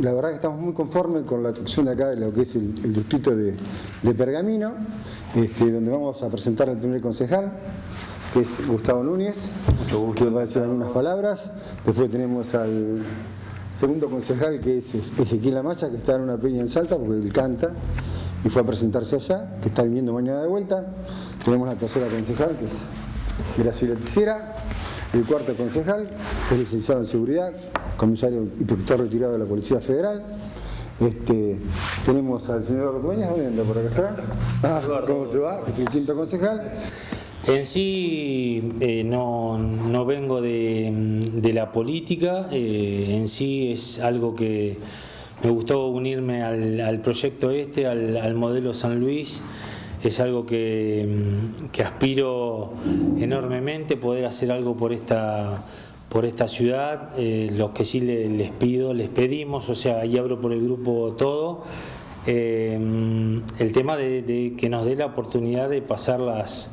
la verdad que estamos muy conformes con la actuación de acá de lo que es el, distrito de, Pergamino, este, donde vamos a presentar al primer concejal, que es Gustavo Núñez, que va a decir algunas palabras. Después tenemos al segundo concejal, que es Ezequiel Amaya, que está en una peña en Salta, porque él canta y fue a presentarse allá, que está viniendo mañana de vuelta. Tenemos la tercera concejal, que es Graciela Ticera. El cuarto concejal, que es licenciado en seguridad, comisario y inspector retirado de la Policía Federal. Este, tenemos al señor Dueñas, ¿dónde anda por acá? Ah, ¿Cómo te va? Que es el quinto concejal. En sí eh, no, vengo de, la política, eh, en sí es algo que me gustó unirme al, proyecto este, al, modelo San Luis, es algo que, aspiro enormemente, poder hacer algo por esta, por esta ciudad, eh, lo que sí les, pido, les pedimos, o sea, ahí abro por el grupo todo, el tema de que nos dé la oportunidad de pasar las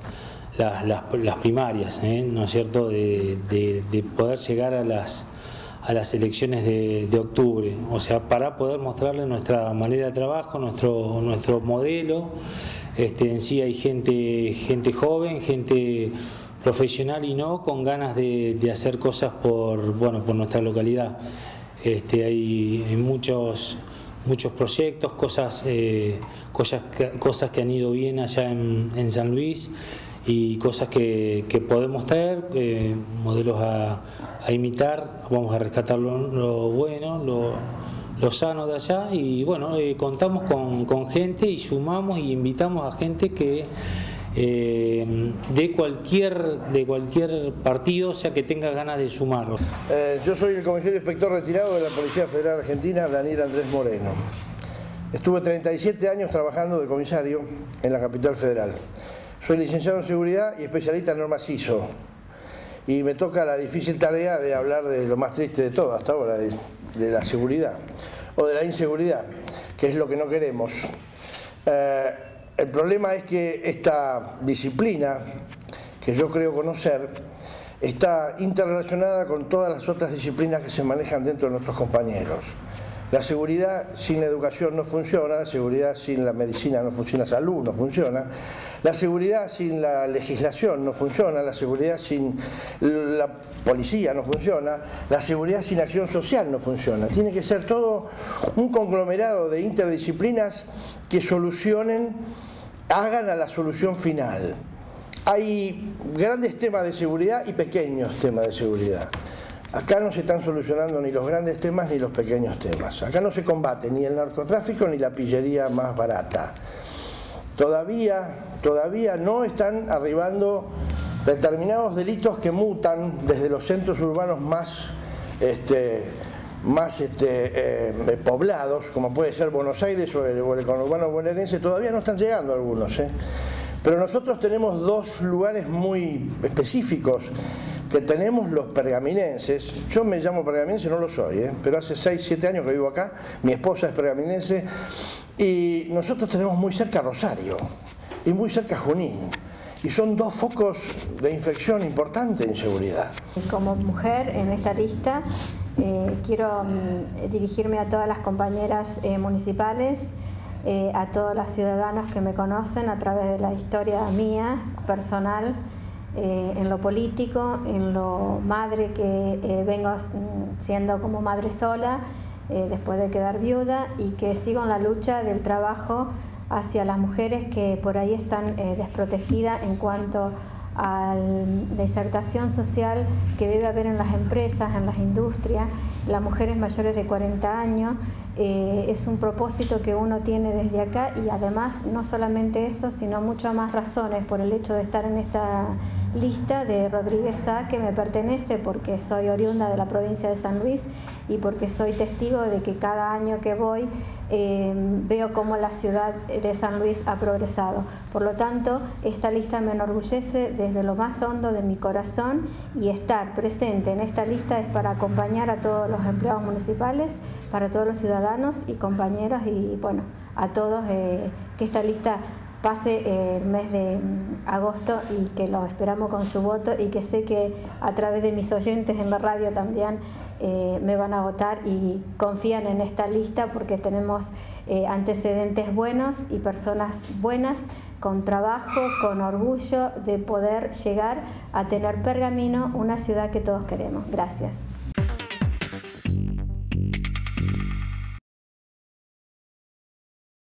las, primarias, ¿eh? ¿no es cierto?, de, poder llegar a las, a las elecciones de, octubre, o sea, para poder mostrarle nuestra manera de trabajo, nuestro, nuestro modelo. Este, en sí hay gente, gente joven, gente profesional y no, con ganas de, hacer cosas por, bueno, por nuestra localidad. Este, hay, muchos, muchos proyectos, cosas, eh, cosas, cosas que han ido bien allá en, San Luis y cosas que, podemos traer, eh, modelos a, imitar, vamos a rescatar lo, bueno, lo, sano de allá y bueno, eh, contamos con, gente y sumamos y invitamos a gente que eh, de cualquier de cualquier partido, sea que tenga ganas de sumar. yo soy el comisario inspector retirado de la Policía Federal Argentina, Daniel Andrés Moreno. Estuve 37 años trabajando de comisario en la capital federal. Soy licenciado en seguridad y especialista en normas ISO. Y me toca la difícil tarea de hablar de lo más triste de todo hasta ahora, de, la seguridad o de la inseguridad, que es lo que no queremos. Eh, el problema es que esta disciplina, que yo creo conocer, está interrelacionada con todas las otras disciplinas que se manejan dentro de nuestros compañeros. La seguridad sin la educación no funciona, la seguridad sin la medicina no funciona, salud no funciona, la seguridad sin la legislación no funciona, la seguridad sin la policía no funciona, la seguridad sin acción social no funciona. Tiene que ser todo un conglomerado de interdisciplinas que solucionen, hagan a la solución final. Hay grandes temas de seguridad y pequeños temas de seguridad. Acá no se están solucionando ni los grandes temas ni los pequeños temas. Acá no se combate ni el narcotráfico ni la pillería más barata. Todavía, todavía no están arribando determinados delitos que mutan desde los centros urbanos más, este, más este, eh, poblados, como puede ser Buenos Aires o el, conurbano bonaerense, todavía no están llegando algunos. ¿eh? Pero nosotros tenemos dos lugares muy específicos que tenemos los pergaminenses, yo me llamo pergaminense, no lo soy, ¿eh? pero hace 6, 7 años que vivo acá, mi esposa es pergaminense, y nosotros tenemos muy cerca Rosario y muy cerca Junín. Y son dos focos de infección importante en seguridad. Como mujer en esta lista, eh, quiero mm, dirigirme a todas las compañeras eh, municipales, a todos los ciudadanos que me conocen a través de la historia mía, personal, eh, en lo político, en lo madre que eh, vengo siendo como madre sola eh, después de quedar viuda y que sigo en la lucha del trabajo hacia las mujeres que por ahí están desprotegidas en cuanto a la insertación social que debe haber en las empresas, en las industrias, las mujeres mayores de 40 años. Eh, es un propósito que uno tiene desde acá y además no solamente eso, sino muchas más razones por el hecho de estar en esta lista de Rodríguez A que me pertenece porque soy oriunda de la provincia de San Luis y porque soy testigo de que cada año que voy eh, veo cómo la ciudad de San Luis ha progresado. Por lo tanto, esta lista me enorgullece desde lo más hondo de mi corazón y estar presente en esta lista es para acompañar a todos los empleados municipales, para todos los ciudadanos y compañeros y bueno, a todos eh, que esta lista pase el mes de mm, agosto y que lo esperamos con su voto y que sé que a través de mis oyentes en la radio también eh, me van a votar y confían en esta lista porque tenemos eh, antecedentes buenos y personas buenas con trabajo, con orgullo de poder llegar a tener Pergamino, una ciudad que todos queremos. Gracias.